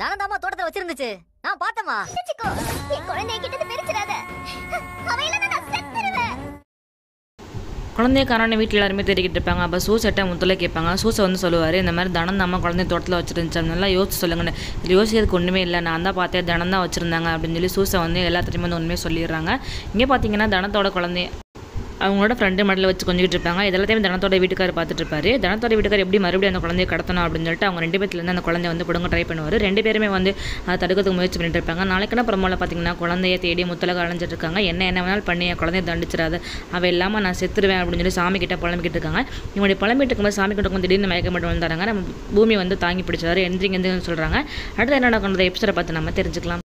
தானதாமா தோட்டத்துல வச்சிருந்துச்சு. நான் வச்சுக்கோ என் குழந்தைய கிட்ட பிரிச்சிடாத குழந்தைய காரணம் வீட்டில் எல்லாருமே தேடிக்கிட்டு இருப்பாங்க. அப்போ சூசைட்டை முத்துல கேட்பாங்க. சூசை வந்து சொல்லுவார் இந்த மாதிரி தனம் தாம்மா குழந்தைய தோட்டத்தில் வச்சிருந்துச்சு நல்லா யோசிச்சு சொல்லுங்கன்னு. இது யோசிக்கிறதுக்கு ஒன்றுமே இல்லை. நான் தான் பார்த்தேன் தனம் தான் வச்சுருந்தாங்க அப்படின்னு சொல்லி சூசை வந்து எல்லாத்துலேயுமே வந்து உண்மையை சொல்லிடுறாங்க. இங்கே பார்த்தீங்கன்னா தனத்தோட குழந்தைய அவங்களோட ஃப்ரெண்டு மடலில் வச்சு கொஞ்சிக்கிட்டு இருப்பாங்க. இதெல்லாத்தையும் தனத்தோட வீட்டுக்கார் பார்த்துட்டு இருப்பாரு தனத்தோட வீட்டுக்கார் எப்படி மறுபடியும் அந்த குழந்தைய கடத்தணும் அப்படின்னு சொல்லிட்டு அவங்க ரெண்டு பேர்த்துலேருந்து அந்த குழந்தைய வந்து பிடுங்க ட்ரை பண்ணுவார். ரெண்டு பேருமே வந்து அதை தடுக்கிறதுக்கு முயற்சி பண்ணிட்டு இருப்பாங்க. நாளைக்கான பிரமோல பார்த்தீங்கன்னா குழந்தைய தேடி முத்தலக அலைஞ்சிட்டு இருக்காங்க. என்ன என்ன வேணாலும் பண்ணி என் குழந்தைய தண்டிச்சிடாது அவள் இல்லாமல் நான் செத்துருவேன் அப்படின்னு சொல்லி சாமி கிட்ட புலம்பிக்கிட்டு இருக்காங்க. இவங்களுடைய புலம்பிட்டு இருக்கும்போது சாமி கிட்ட வந்து திடீர்னு மயக்க மட்டும் வந்தாங்க நம்ம பூமி வந்து தாங்கி பிடிச்சாரு. எந்திரிங்க எந்திரிங்கன்னு சொல்கிறாங்க அடுத்து என்ன நடக்கிற எபிசோட பார்த்து நம்ம தெரிஞ்சுக்கலாம்.